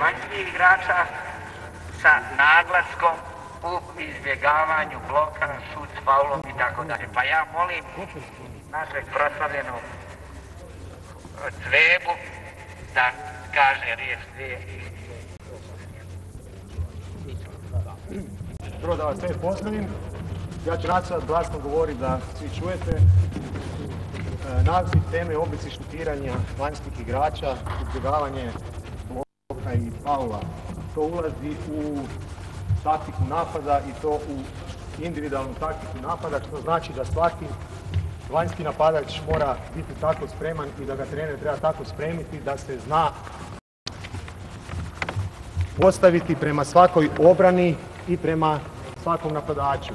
vanjskih igrača sa naglaskom u izbjegavanju bloka, šut faulom i tako dalje. Pa ja molim našeg proslavljenog Cvebu da kaže riječ dvije Prvo da vas sve pozdravim. Ja ću nastaviti glasno govoriti da svi čujete. E, naziv teme oblici šutiranja vanjskih igrača, izbjegavanje i faula. To ulazi u taktiku napada i to u individualnu taktiku napada, što znači da svaki vanjski napadač mora biti tako spreman i da ga trener treba tako spremiti da se zna postaviti prema svakoj obrani i prema svakom napadaču.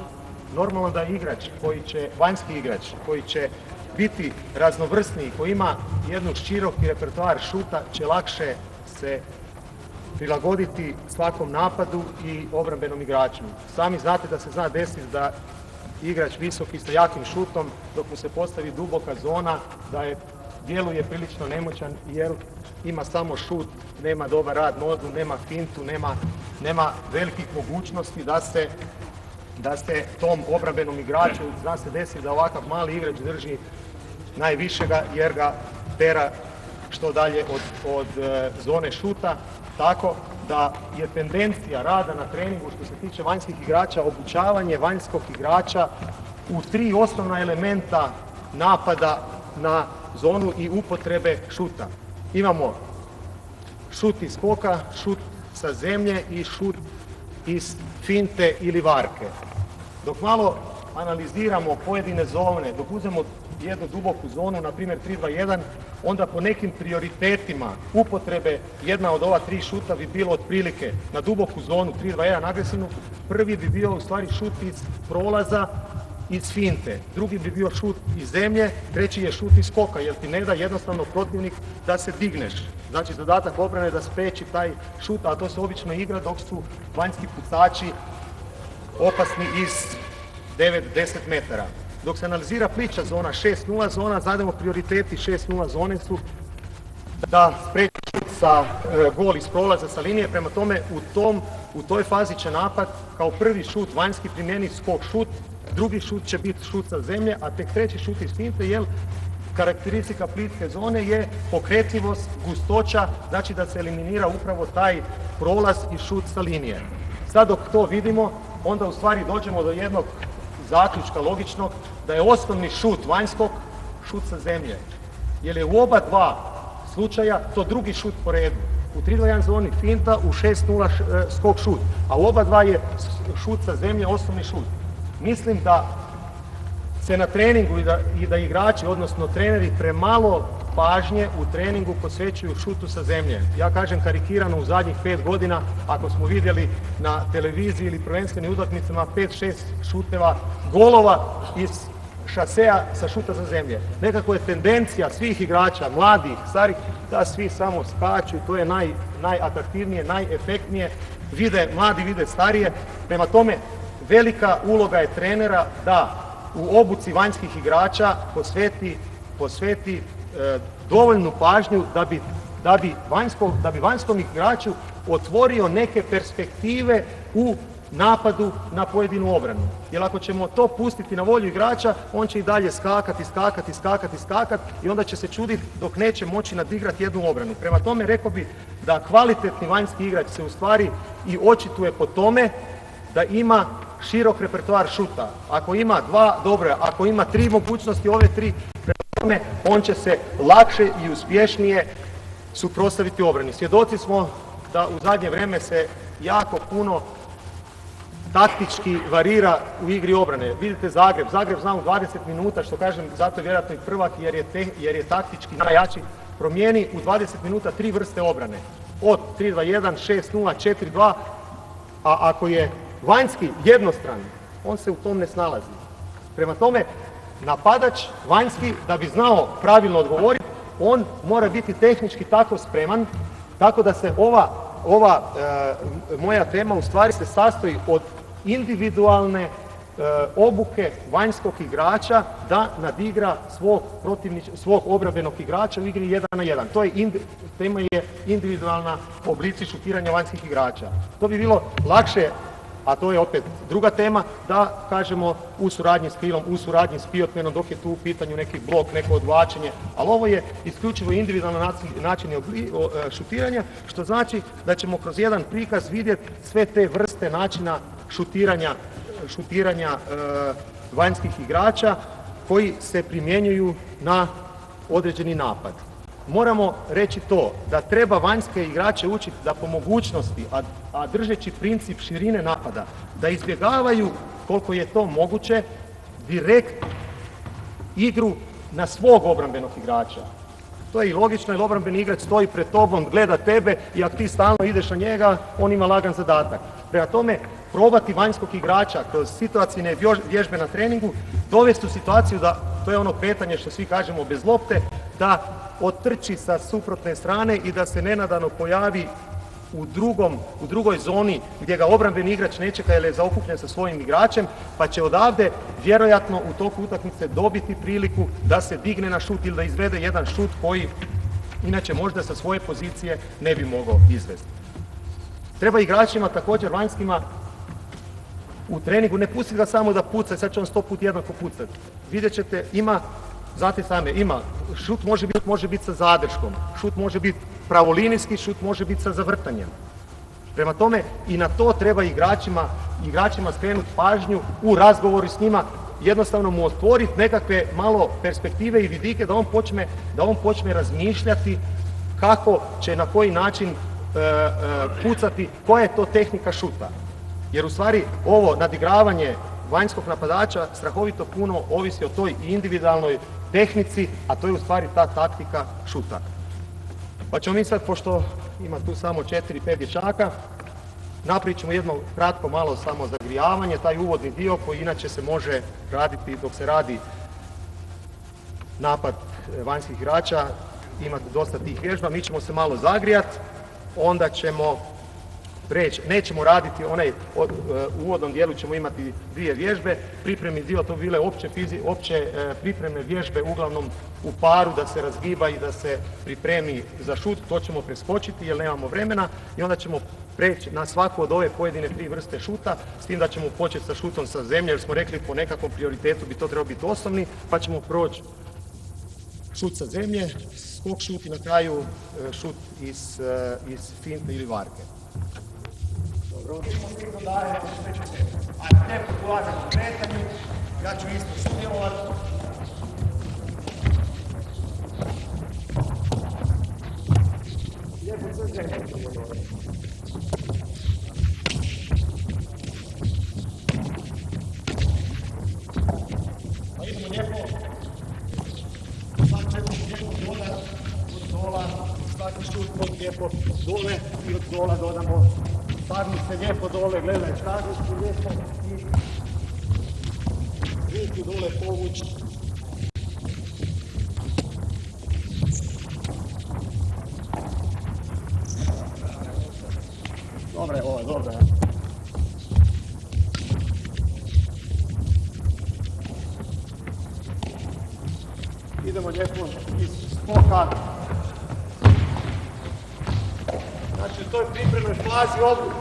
Normalno da igrač koji će, vanjski igrač koji će biti raznovrsniji, koji ima jednu široki repertoar šuta, će lakše se prilagoditi svakom napadu i obrambenom igraču. Sami znate da se zna desiti da igrač visoki sa jakim šutom, dok mu se postavi duboka zona, da je djeluje prilično nemoćan jer ima samo šut, nema dobar rad nogu, nema fintu, nema, nema velikih mogućnosti da se, da se tom obrambenom igraču, zna se desiti da ovakav mali igrač drži najvišega jer ga tera što dalje od, od e, zone šuta, tako da je tendencija rada na treningu što se tiče vanjskih igrača, obučavanje vanjskog igrača u tri osnovna elementa napada na zonu i upotrebe šuta. Imamo šut iz skoka, šut sa zemlje i šut iz finte ili varke. Dok malo analiziramo pojedine zone, dok uzmemo jednu duboku zonu, na primjer 3-2-1, onda po nekim prioritetima upotrebe jedna od ova tri šuta bi bilo otprilike na duboku zonu 3-2-1 agresivnu, prvi bi bio u stvari šut iz prolaza iz finte, drugi bi bio šut iz zemlje, treći je šut iz skoka, jer ti ne da jednostavno protivnik da se digneš. Znači zadatak obrane je da spreči taj šut, a to se obično igra dok su vanjski pucači opasni iz 9-10 metara. Dok se analizira pliča zona 6-0 zona, zademo prioriteti 6-0 zone su da spreči sa e, gol iz prolaza sa linije, prema tome u, tom, u toj fazi će napad kao prvi šut vanjski primijeniti skok šut, drugi šut će biti šut sa zemlje, a tek treći šut iz finte, jer karakteristika plitke zone je pokretljivost, gustoća, znači da se eliminira upravo taj prolaz i šut sa linije. Sad dok to vidimo, onda u stvari dođemo do jednog zaključka logičnog da je osnovni šut vanjskog šut sa zemlje. Jer je u oba dva slučaja to drugi šut po redu. U 3-2-1 zoni finta, u 6-0 e, skok šut. A u oba dva je šut sa zemlje osnovni šut. Mislim da se na treningu i da, i da igrači, odnosno treneri, premalo pažnje u treningu posvećuju šutu sa zemlje. Ja kažem karikirano u zadnjih pet godina, ako smo vidjeli na televiziji ili prvenstvenim utakmicama 5-6 šuteva golova iz šaseja sa šuta za zemlje. Nekako je tendencija svih igrača, mladih, starih, da svi samo skaču to je naj, najatraktivnije, najefektnije. Vide, mladi vide starije. Prema tome, velika uloga je trenera da u obuci vanjskih igrača posveti, posveti dovoljnu pažnju da bi, da bi, vanjsko, da bi vanjskom igraču otvorio neke perspektive u napadu na pojedinu obranu. Jer ako ćemo to pustiti na volju igrača, on će i dalje skakati, skakati, skakati, skakati i onda će se čuditi dok neće moći nadigrati jednu obranu. Prema tome rekao bi da kvalitetni vanjski igrač se u stvari i očituje po tome da ima širok repertoar šuta. Ako ima dva, dobro. Ako ima tri mogućnosti, ove tri, tome on će se lakše i uspješnije suprotstaviti obrani. Svjedoci smo da u zadnje vrijeme se jako puno taktički varira u igri obrane. Vidite Zagreb, Zagreb zna u 20 minuta, što kažem, zato je vjerojatno i prvak jer je, jer je taktički najjači, promijeni u 20 minuta tri vrste obrane. Od 3-2-1, 6-0, 4-2, a ako je vanjski jednostran, on se u tom ne snalazi. Prema tome, napadač vanjski, da bi znao pravilno odgovoriti, on mora biti tehnički tako spreman, tako da se ova, ova e, moja tema u stvari se sastoji od individualne obuke vanjskog igrača da nadigra svog, protivnič, svog obrabenog igrača u igri 1 na 1. To je tema je individualna oblici šutiranja vanjskih igrača. To bi bilo lakše a to je opet druga tema, da kažemo u suradnji s krilom, u suradnji s pijotmenom, dok je tu u pitanju neki blok, neko odvlačenje, ali ovo je isključivo individualno način e, šutiranja, što znači da ćemo kroz jedan prikaz vidjeti sve te vrste načina šutiranja, šutiranja e, vanjskih igrača koji se primjenjuju na određeni napad moramo reći to da treba vanjske igrače učiti da po mogućnosti, a, a držeći princip širine napada, da izbjegavaju koliko je to moguće direkt igru na svog obrambenog igrača. To je i logično jer obrambeni igrač stoji pred tobom, gleda tebe i ako ti stalno ideš na njega, on ima lagan zadatak. Prema tome, probati vanjskog igrača kroz situacijne vježbe na treningu, dovesti u situaciju da, to je ono kretanje što svi kažemo bez lopte, da otrči sa suprotne strane i da se nenadano pojavi u, drugom, u drugoj zoni gdje ga obrambeni igrač ne čeka jer je zaokupljen sa svojim igračem, pa će odavde vjerojatno u toku utakmice dobiti priliku da se digne na šut ili da izvede jedan šut koji inače možda sa svoje pozicije ne bi mogao izvesti. Treba igračima također vanjskima u treningu ne pustiti ga samo da puca, sad će on sto put jednako pucati. Vidjet ćete, ima Znate same, ima, šut može biti može biti sa zadrškom, šut može biti pravolinijski, šut može biti sa zavrtanjem. Prema tome i na to treba igračima, igračima skrenuti pažnju u razgovoru s njima, jednostavno mu otvoriti nekakve malo perspektive i vidike da on počne, da on počne razmišljati kako će na koji način e, e, pucati, koja je to tehnika šuta. Jer u stvari ovo nadigravanje vanjskog napadača strahovito puno ovisi o toj individualnoj tehnici, a to je u stvari ta taktika šuta. Pa ćemo mi sad, pošto ima tu samo 4-5 dječaka, napravit ćemo jedno kratko malo samo zagrijavanje, taj uvodni dio koji inače se može raditi dok se radi napad vanjskih igrača, imate dosta tih vježba, mi ćemo se malo zagrijati, onda ćemo preći. Nećemo raditi onaj, u uvodnom dijelu ćemo imati dvije vježbe, pripremni dio to bile opće, fizi, opće e, vježbe uglavnom u paru da se razgiba i da se pripremi za šut, to ćemo preskočiti jer nemamo vremena i onda ćemo preći na svaku od ove pojedine tri vrste šuta, s tim da ćemo početi sa šutom sa zemlje jer smo rekli po nekakvom prioritetu bi to trebao biti osnovni, pa ćemo proći šut sa zemlje, skok šut i na kraju e, šut iz, e, iz finte ili varke. Dobro. A ne ulazimo u kretanju, ja ću isto sudjelovati. Lijepo. Pa idemo lijepo. Sad ćemo lijepo dole, od dola, svaki šut lijepo dole i od dola dodamo Stavim se lijepo dole, gledaj, stavim se lijepo i ruku dole povući. Dobre, ovo je dobro. Idemo lijepo iz skoka Znači u toj pripremnoj fazi obići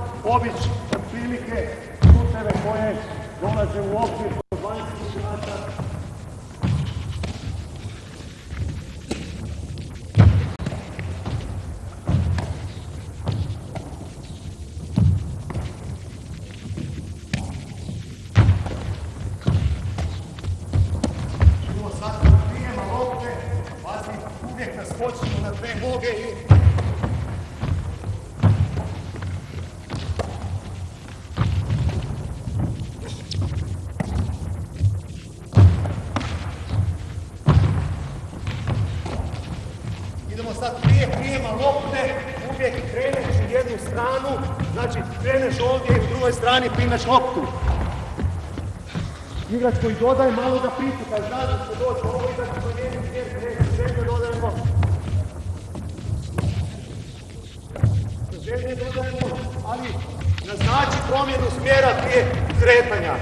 strani primeš loptu. Igrač koji dodaje malo da pritika, zna da će doći ovo igrač koji nije smjer, kreće, dodajemo. Želje dodajemo, ali naznači promjenu smjera prije kretanja.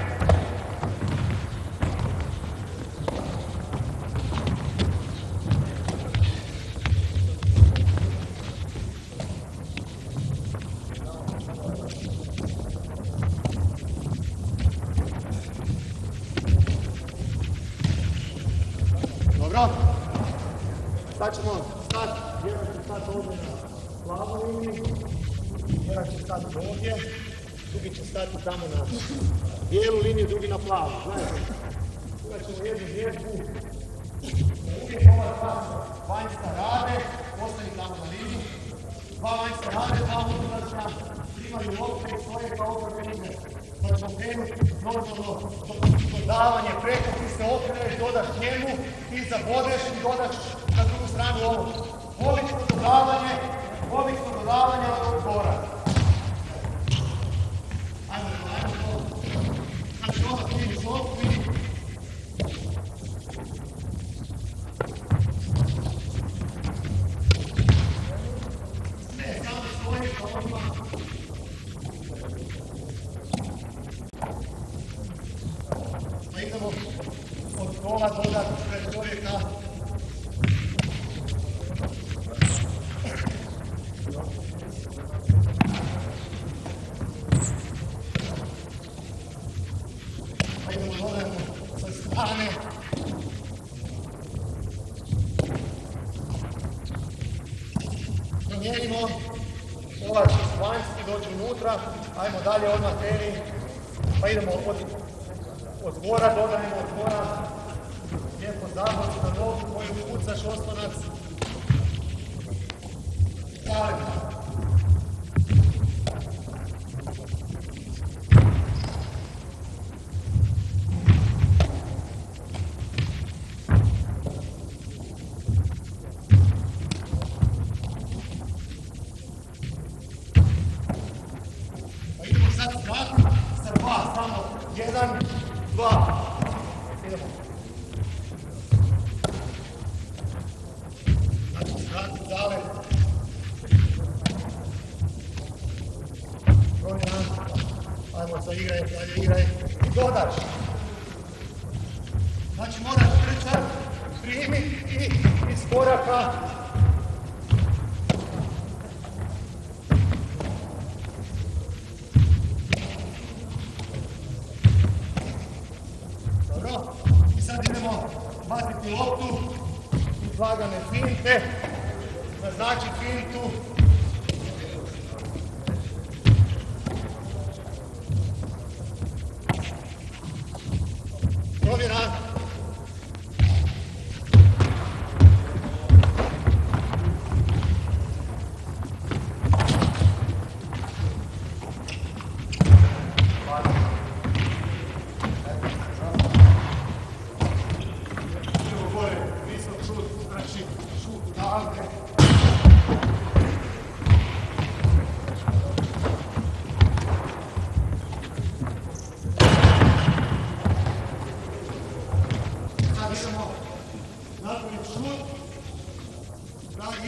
Dobro? Sad ćemo stati, jedan će stati ovdje na plavu liniji, jedan će stati ovdje, drugi će stati tamo na bijelu liniju, drugi na plavu. Gledajte, imat ćemo jednu vježbu, uvijek ova dva vanjska rade, ostavi tamo na liniju, dva vanjska rade, dva unutrašnja, primaju lopte i svoje kao obrvene dodavanje preko, ti se okreneš, dodaš njemu, ti zabodeš i dodaš na drugu stranu ovo. Obično dodavanje, obično dodavanje od odbora. Ajmo, ajmo, ajmo. Znači, vidi. Palim. Pa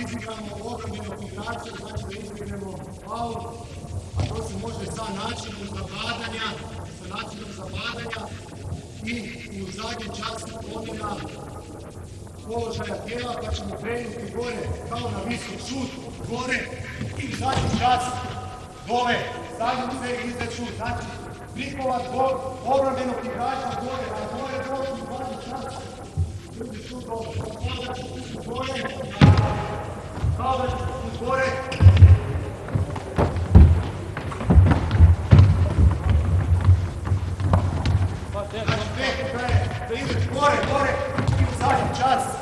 izigramo obrambenog igrača, znači da izbjegnemo faul, a to se može sa načinom zabadanja, sa načinom zabadanja i u zadnjem času promjena položaja tijela pa ćemo krenuti gore kao na visok šut, gore i zadnji čas dole, stavimo se iza šut, znači prikovat obrambenog igrača gore, a gore dole i zadnji čas, da će šut gore, gore, gore, gore i u zadnji čas.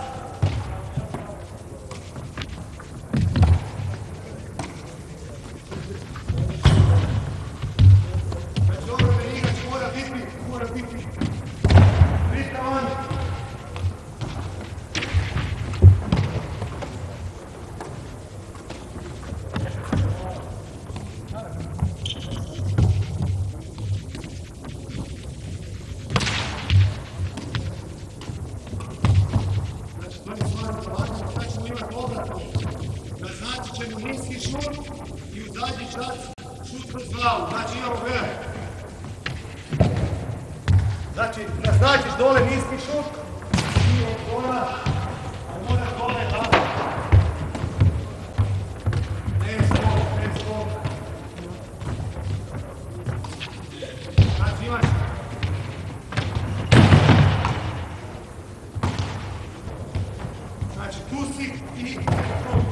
Thank you.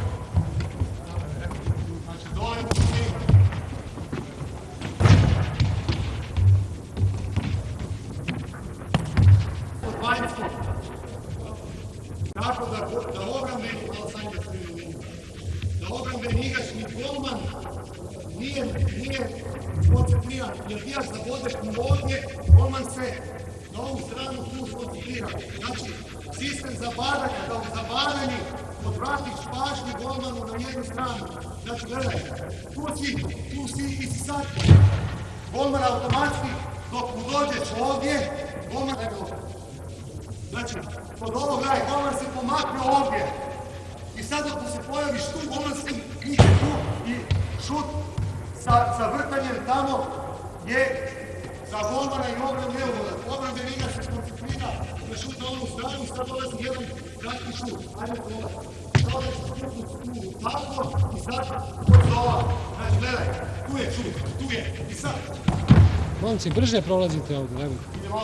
Bliže prolazite ovdje, evo. Idemo.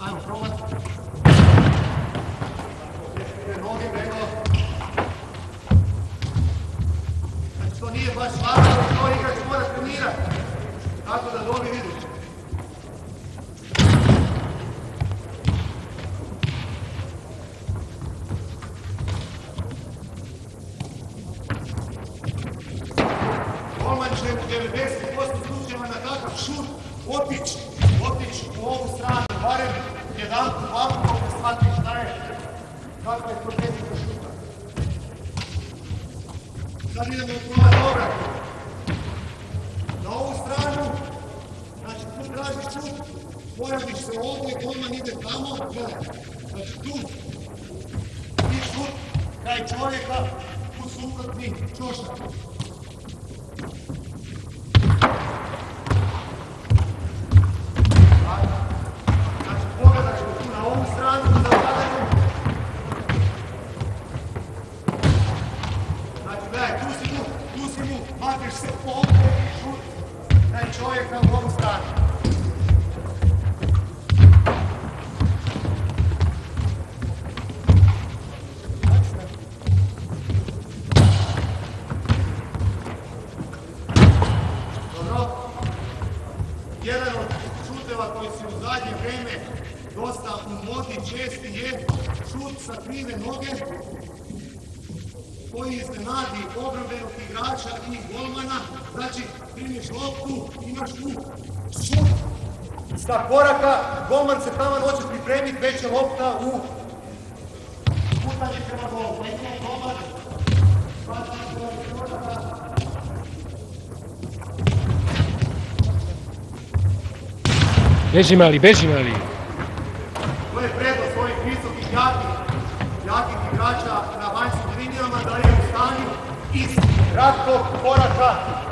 Ajmo, prolazite. Noge, nego. To nije baš lako, ali to igrač mora trenirati. Tako da dobi vidiš. Golman će u 90% slučajeva na takav šut otići, otići u ovu stranu, barem jedan put vamo da shvatim šta je, kakva je šuta. Sad idemo u kola dobra. Na ovu stranu, znači tu tražiš šut, pojaviš se ovdje, golman ide tamo. Znači tu, ti šut, kaj čovjeka, tu suprotni čošak. golman se pravan hoće pripremiti, veće lopta u putanje prema golu. Pa ima golman, Beži mali, beži mali. To je prednost svojih visokih jakih, jakih igrača na vanjskim linijama da je u stanju iz ratnog poraka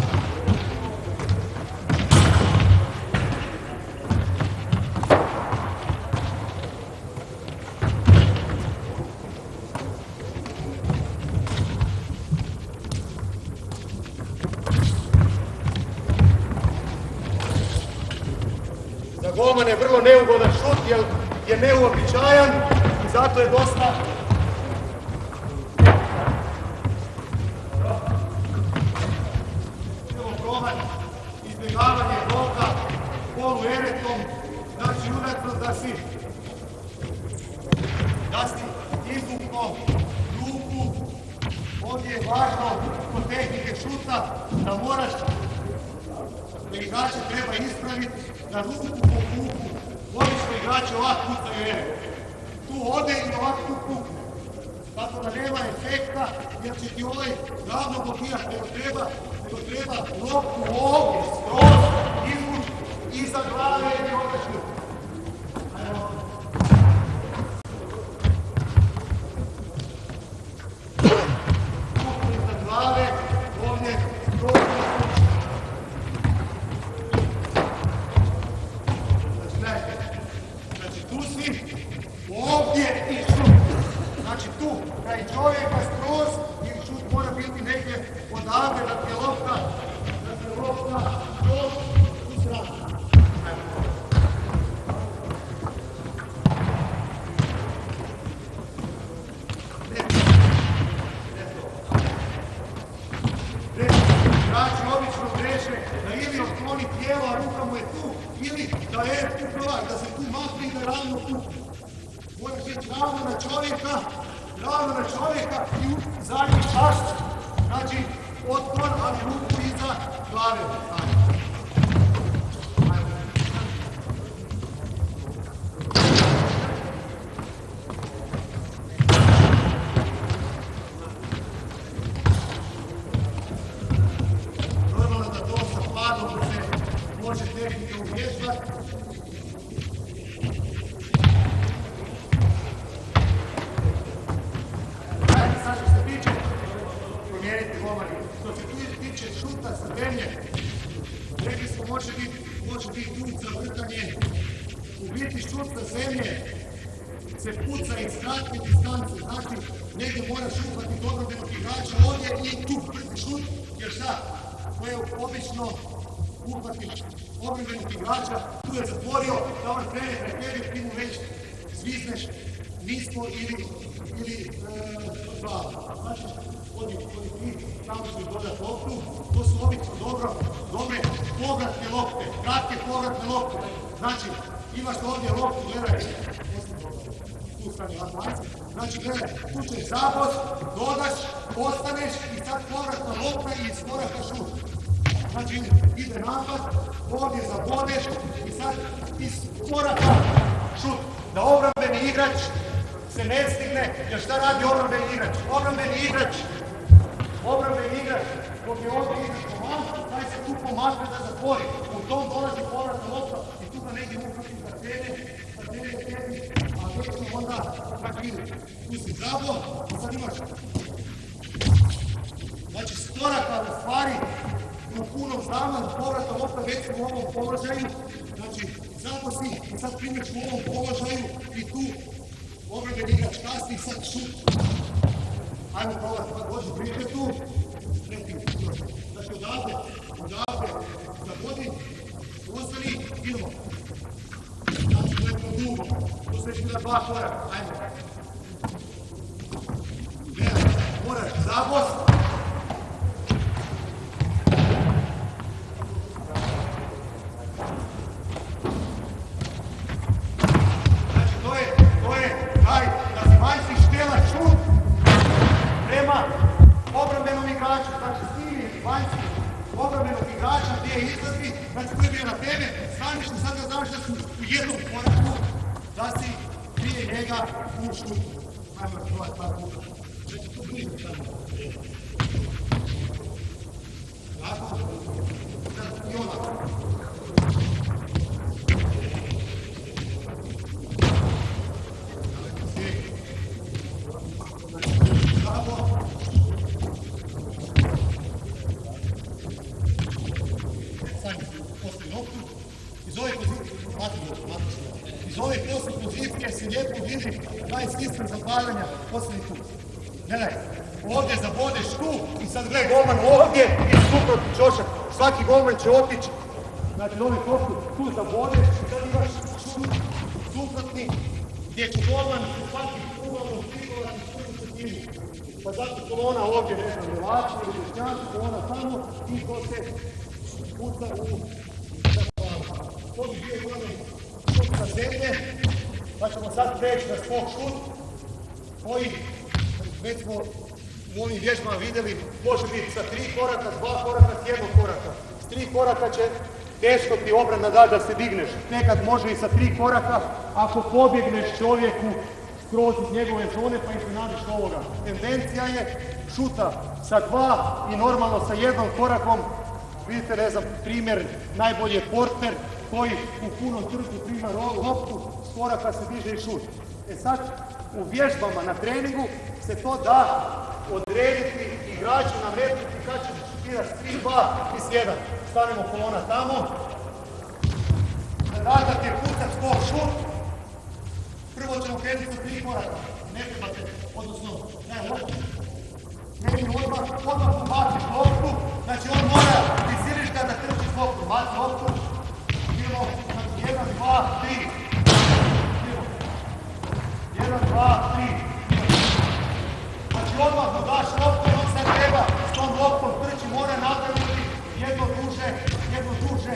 neugodan šut jer je neuobičajan i zato je dosta zabodeš i sad iz koraka šut. Da obrambeni igrač se ne stigne, jer šta radi obrambeni igrač? Obrambeni igrač, obrambeni igrač, dok je ovdje igrač pomakne, taj se tu pomakne da zatvori. U tom dolazi povratna lopta i tu ga negdje uhvati za tebe, za tebe, tebi, a već ti onda kako ide. Tu si zabo, i sad imaš Znači, storaka u stvari u punom zamanu povrata lopta već u ovom položaju. Znači, zaposi i sad primješ u ovom položaju i tu obrambeni igrač kasni sad šut. Ajmo probati, pa dođi bliže tu. Znači odavde, odavde, zavodi, ostani, idemo. Znači, gledamo dugo, tu se bila dva koraka, ajmo. Gledaj, moraš zabos, koji je bio na tebe, staneš i sad ga znaš da si u jednom koraku, da si prije njega u. Ajmo probati par puta. Znači, tu. Tako? Sad i onako. Iz ove poslije pozicije se lijepo vidi taj sistem zatvaranja posljednji put. Gledaj, ovdje zabodeš tu i sad gledaj golman ovdje i suprotni čošak. Svaki golman će otići, znači novi kopu, tu zabodeš i sad imaš šut suprotni gdje će golman svaki ugalom prigovati svoju četinu. Pa zato kolona ovdje, ne znam, levači ili dešnjaci, kolona tamo i to se puca u to bi bio jedan šut sa zemlje, pa ćemo sad preći na skok šut, koji već smo u ovim vježbama vidjeli, može biti sa tri koraka, dva koraka, s jednog koraka. S tri koraka će teško ti obrana da da se digneš. Nekad može i sa tri koraka, ako pobjegneš čovjeku skroz iz njegove zone pa iznenadiš ovoga. Tendencija je šuta sa dva i normalno sa jednom korakom Vidite, ne znam, primjer najbolji je porter koji u punom trku prima loptu, s koraka se diže i šut. E sad, u vježbama na treningu se to da odrediti igraču nametnuti kad će šutirati svi dva i s jedan. Stanemo kolona tamo. Zadatak je pucat skok šut. Prvo ćemo krenuti sa tri koraka. Ne trebate, odnosno, ne, loptu. Neki odmah, odmah baciš loptu, znači on mora, ti siliš ga da trčiš loptu, baci loptu, jedno duže, jedno duže,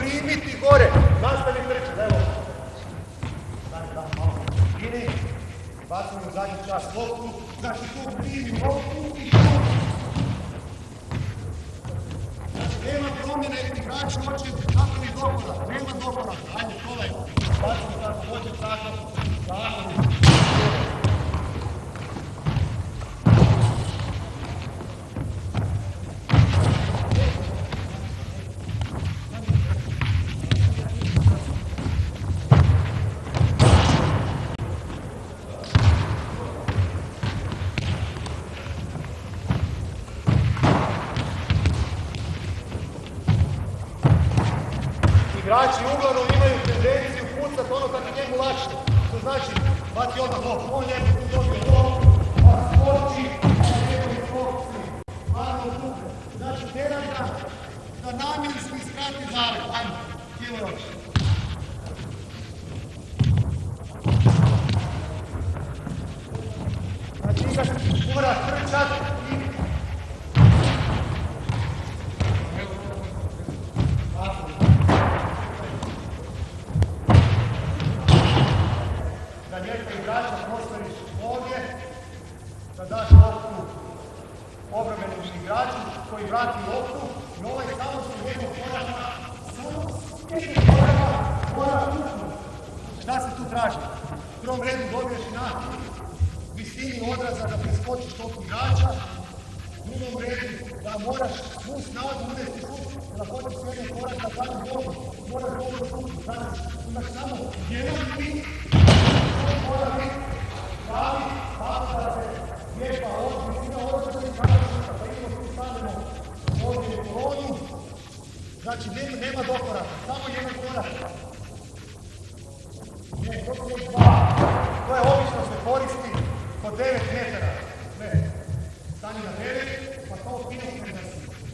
primiti gore. Nastavi trčat, evo. Stani tamo malo. Skini. Bacimo u zadnji čas loptu. Znači tu primi loptu i tu. Znači nema promjene, igrač hoće napravi dokorak. Nema dokoraka. Ajde, kolaj. Bacimo tako, dođe tako. Tako. U redu da moraš svu snagu uvesti da hoćeš s jednog koraka da dam loptu, moraš dobro puknuti. Znači, imaš samo jedan pik mora biti pravi, tako da se vježba ovdje, visina oruča i kada pa idemo tu ovdje u koloniju. Znači nema, nema dokoraka, samo jedan korak. Ne, to još dva. To je obično se koristi kod 9 metara. Ne, stani na 9, pa to fino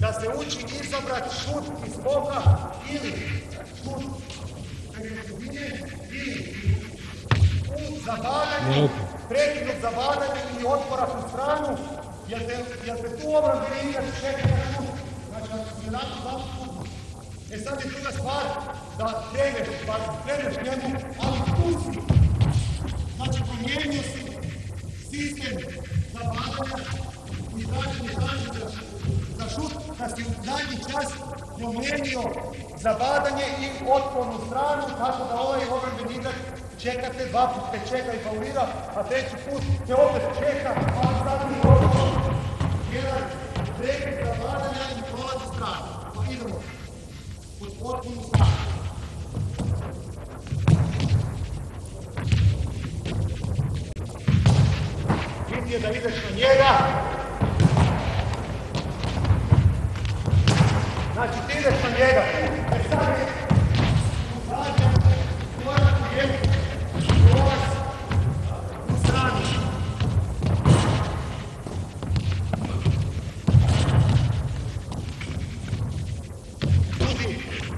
da se uči izabrat šut iz boka ili šut ili u zabavljanje, prekinut zabavljanje ili otporak u stranu, jer te, jer te tu obrambeni igrač čeka na šut. Znači, ako se onako zapuku. E sad je druga stvar da kreneš, pa kreneš njemu, ali tu si. Znači promijenio si sistem zabadanja i traženje zaštite za šut, da si u zadnji čas promijenio zabadanje i otpornu stranu, tako da ovaj igrač čeka te dva put te čeka i faulira, a treći put te opet čeka, pa sad ti jedan prekid zabadanja i prolazi stranu. Pa idemo pod potpunu stranu. Bit je da ideš na njega. Znači ti ideš na njega.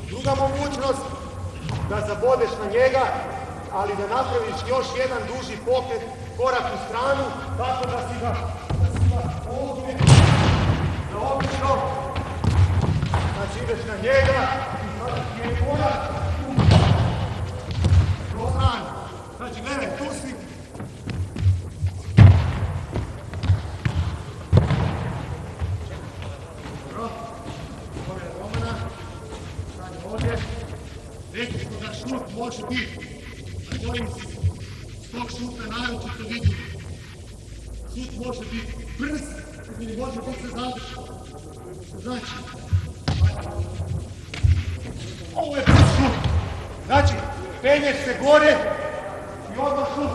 Druga mogućnost da zabodeš na njega, ali da napraviš još jedan duži pokret, korak u stranu, tako da si ga, da si ga ovdje zaobišao. Znači ideš na njega i sada je u stranu. Znači gledaj, tu si, Dobro, ovo Romana, stani ovdje. Da šut može biti, a šuta može biti brz ili može biti zadržan. Se gore i odmah šut.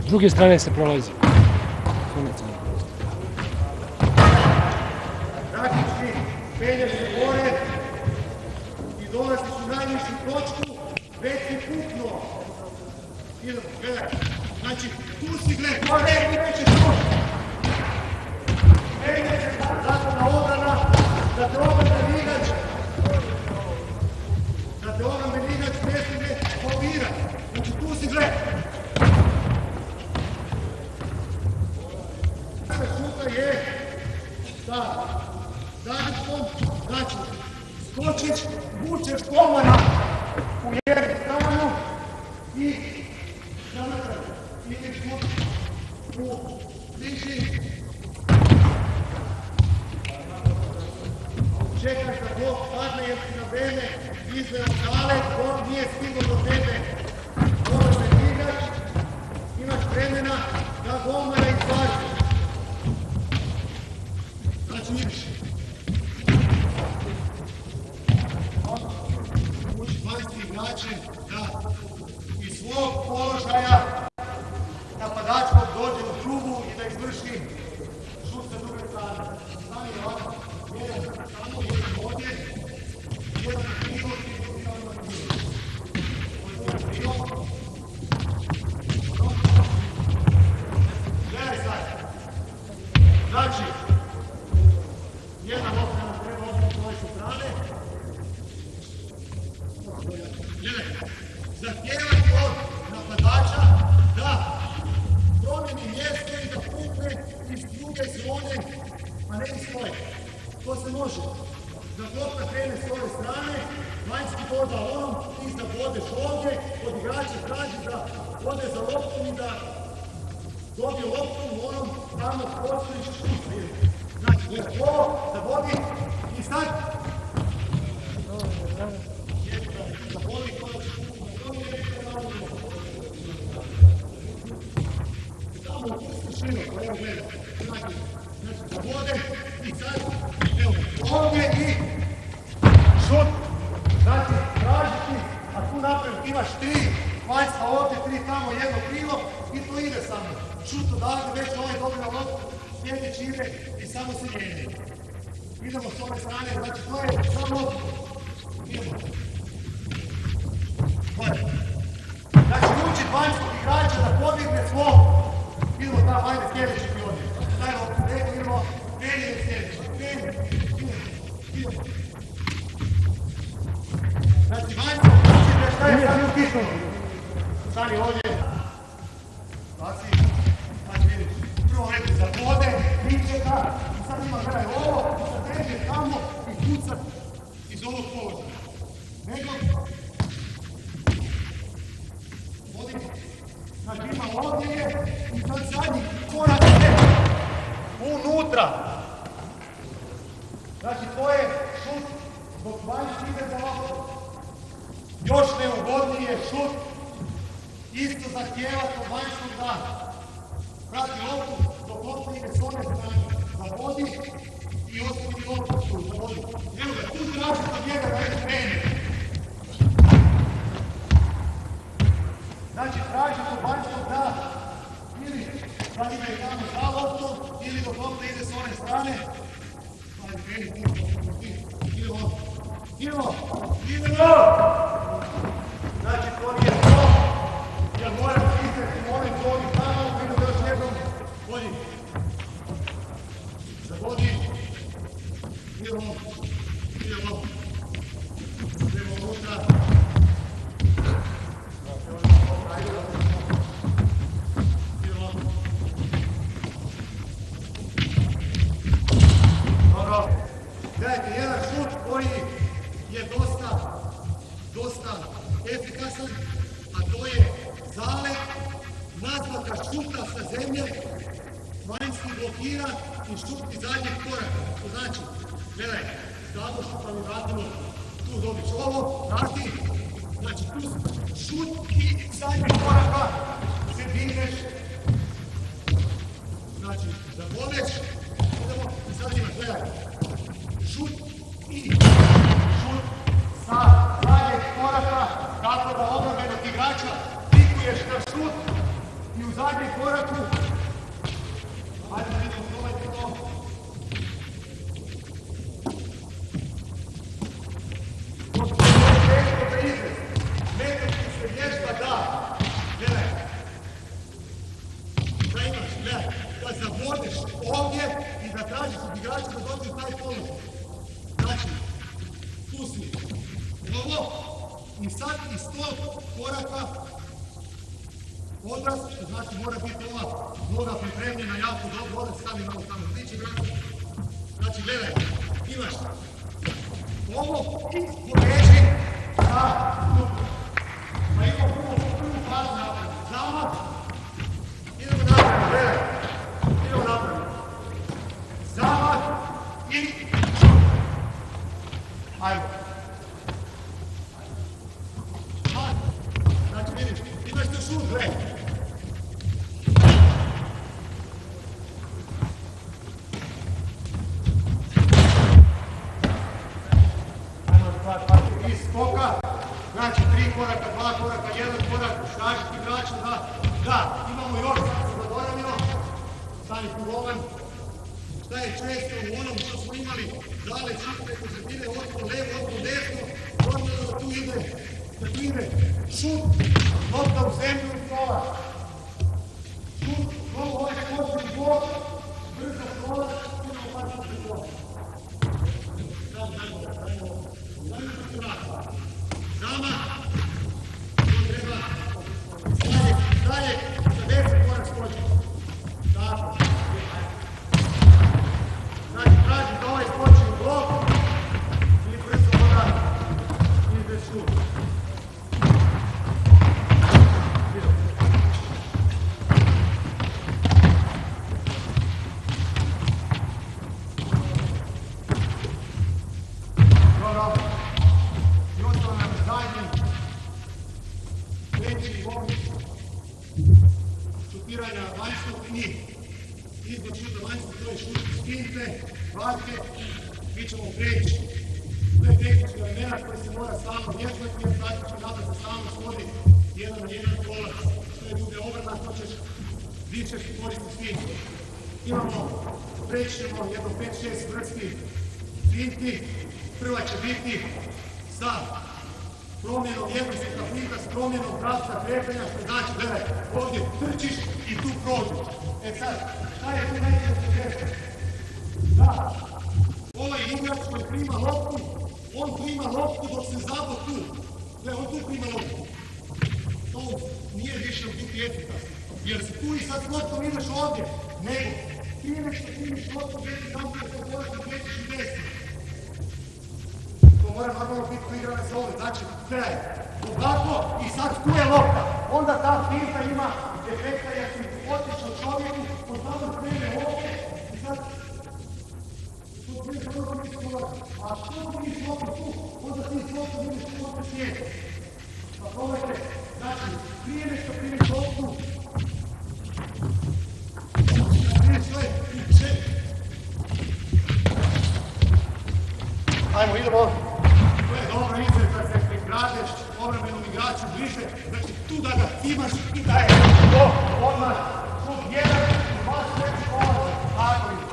S druge strane se prolazi. Znači slovo. Idemo tamo, pionir. Sad u efikasan, a to je zale nazvaka šuta sa zemlje, vanjski blokira i šuti zadnjih koraka. To znači, gledaj, zato što mi radimo, tu dobiš ovo, radi, znači tu šut i zadnjih koraka se digneš, znači da voleš, idemo i sad imaš, gledaj, šut i šut, sad, tako da obrambenog igrača tikuješ na sud i u zadnjem koraku Znači, tri koraka, dva koraka, jedan korak, snažiti igrača, da, da, imamo još, zaboravimo, stani kugovan, šta je često u onom što smo imali, dale se pozitive, otko levo, otko desno, možda da tu ide, da tu ide, šut, lopta u zemlju kola. Šut, ovo ovaj kola u kola, sad, šta je Da, ovaj igrač koji prima loptu, on prima loptu da se zabod tu. Ne, on tu prima loptu. To nije više u biti. Jer tu i sad loptom ideš ovdje. Nego, prije nek što ti da i desno. To mora normalno biti poigrane s. Znači, kraj. Ovako i sad tu je lopta. Onda ta finta ima jer si otišao čovjeku, on tamo krene ovdje i sad to prije što biti korak. A što ti mi loptu tu, onda ti s loptom ideš tu opet svijetu. Pa probajte, znači, prije nešto primiš loptu, prije sve, sve. Ajmo, idemo. To je dobro izred kad se prikradeš obrambenom igraču bliže, tu da ga imaš i da je to odmah jedan, dva sveći polaze. Tako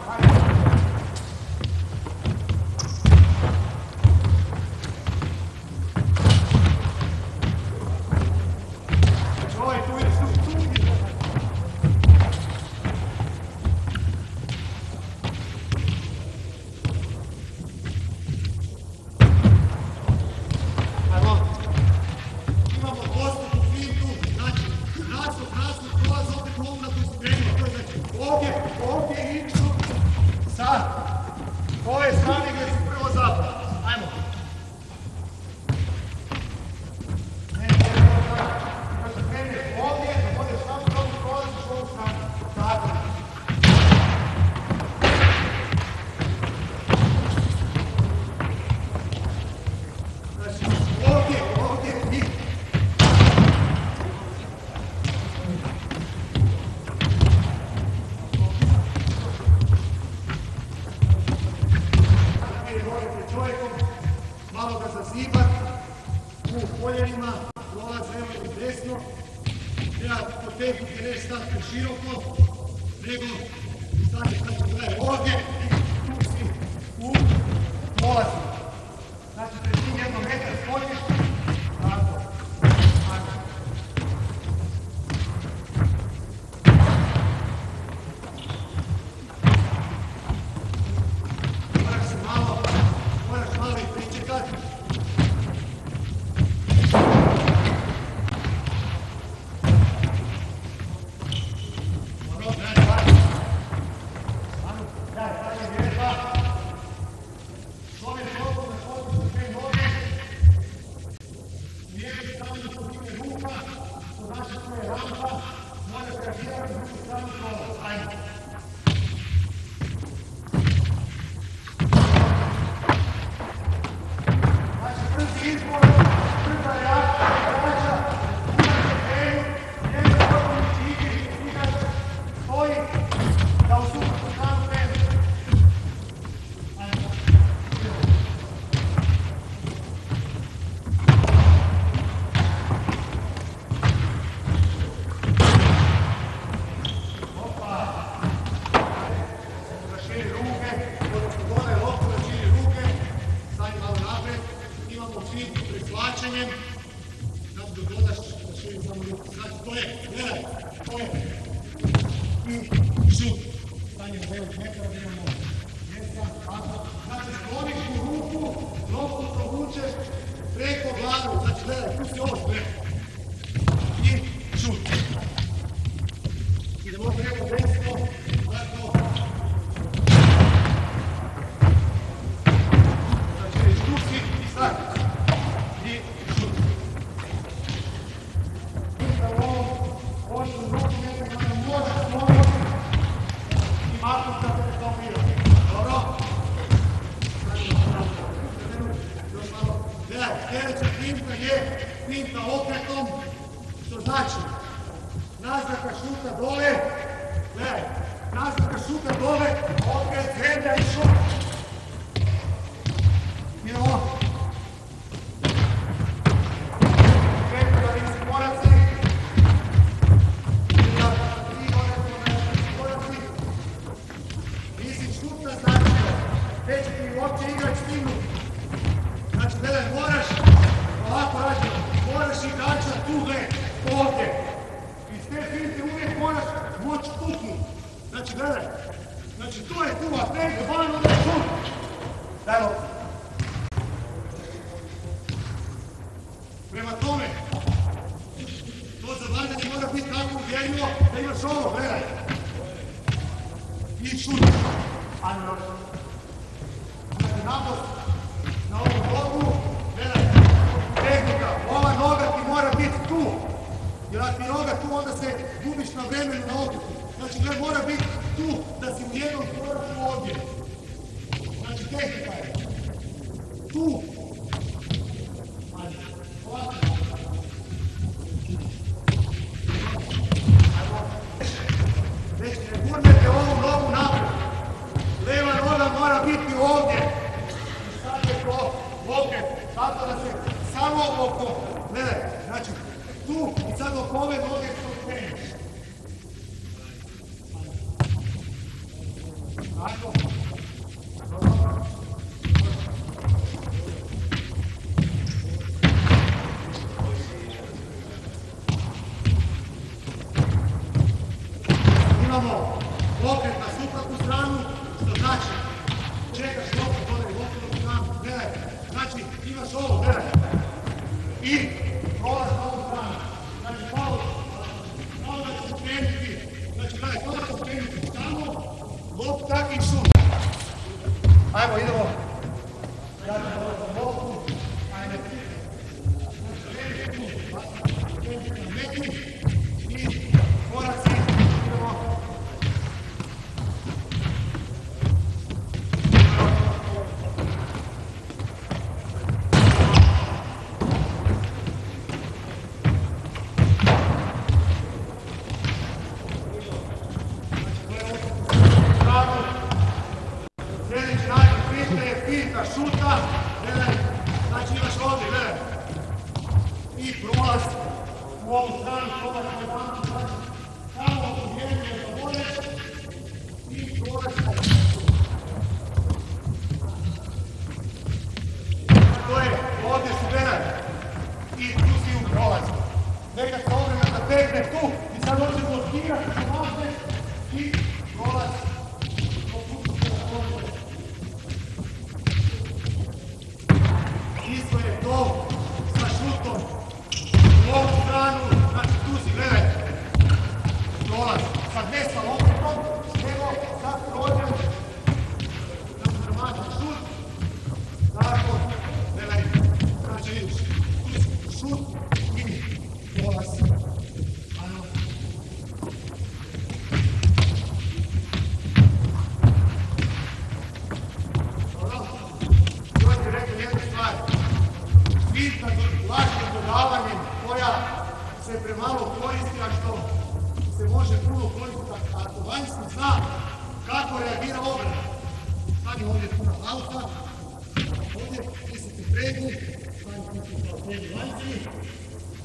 je tu, a ne, van, onda je šut. Daj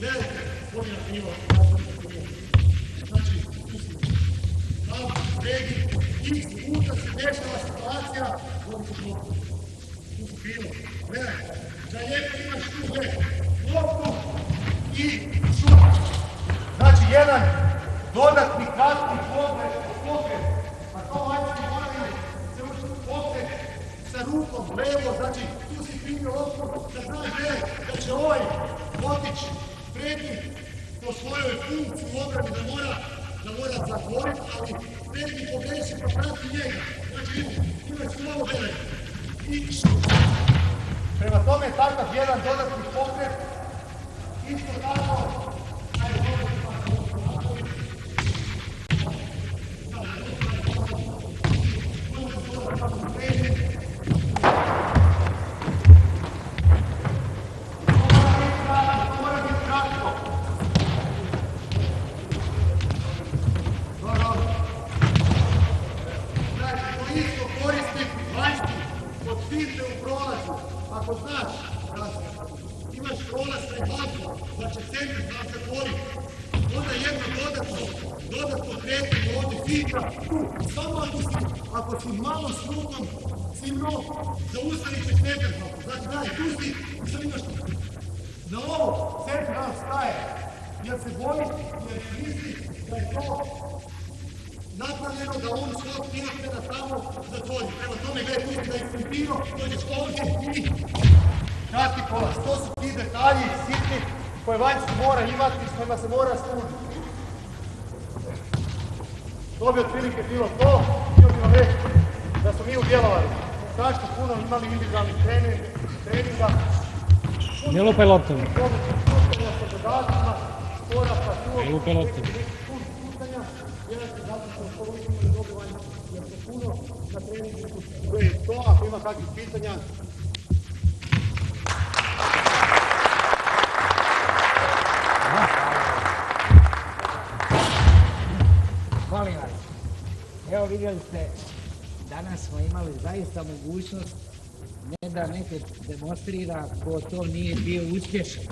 ne orijativa Znači, mislim, tam i se situacija u šlopu. Da lijepo imaš tu gledaj, i šlopu. Znači, jedan dodatni kratki pokret, pokret, a pa to vanjski moraju se uči pokret sa rukom, levo, znači, tu si primio da znaš gledaj, da Peti, po svojoj funkciji u obranu da mora, da mora zatvoriti, ali Perni pogreši pa prati njega. Znači, imaš malo vele. I Prema tome, takav jedan dodatni pokret, isto tako, kratki kolač. To su ti detalji sitni koje vanjski mora imati, s kojima se mora služiti? To bi otprilike bilo to, htio bi vam reći da smo mi u Bjelovaru strašno puno imali individualnih treninga, ne lupaj loptom. Ne lupaj loptom. Ako ima kakvih pitanja, vidjeli ste, danas smo imali zaista mogućnost ne da neko demonstrira ko to nije bio uspješan,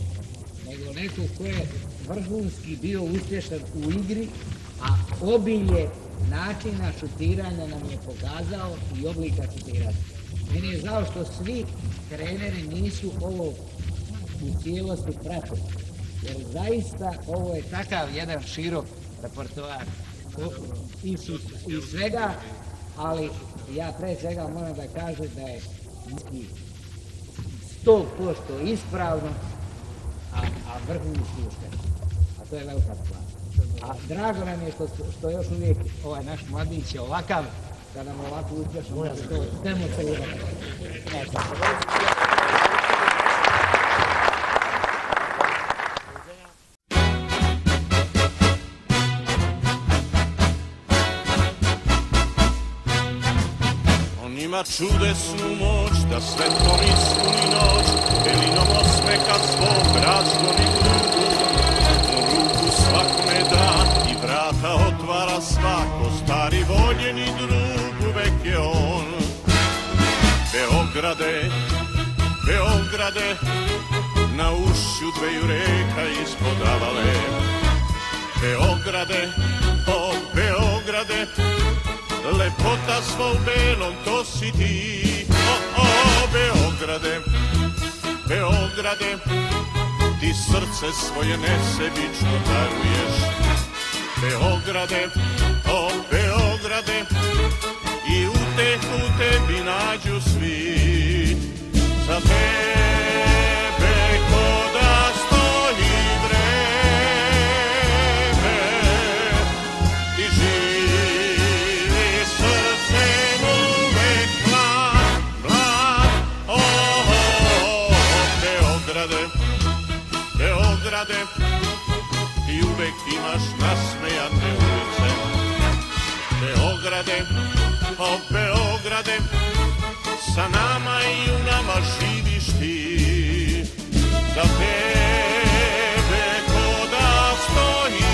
nego neko ko je vrhunski bio uspješan u igri, a obilje načina šutiranja nam je pokazao i oblika šutiranja. Meni je žao što svi treneri nisu ovo u cijelosti pratili. Jer zaista ovo je takav jedan širok repertoar o- i, svega, ali ja pre svega moram da kažem da je neki 100% ispravno, a, a vrhunski uspješno. A to je velika stvar. A drago nam je što još uvijek ovaj naš mladić je ovakav, da nam ovako uspješno može to demonstrirati. Ima čudesnu moć da svetlom ispuni noć, belinom osmeka svog razgoni krugu. U ruku svakome da i vrata otvara svako, stari voljeni drug uvek je on. Beograde, Beograde, na ušću dveju reka ispod avale. Beograde, o Beograde, Lepota sva u belom, to si ti. O, o, Beograde, Beograde Ti srce svoje nesebično daruješ. Beograde, o, Beograde I utehu tebi nađu svi. Za tebe ko zgrade i uvek imaš nasmejane ulice. Beograde, o Beograde, sa nama i u nama živiš ti. Za tebe koda stoji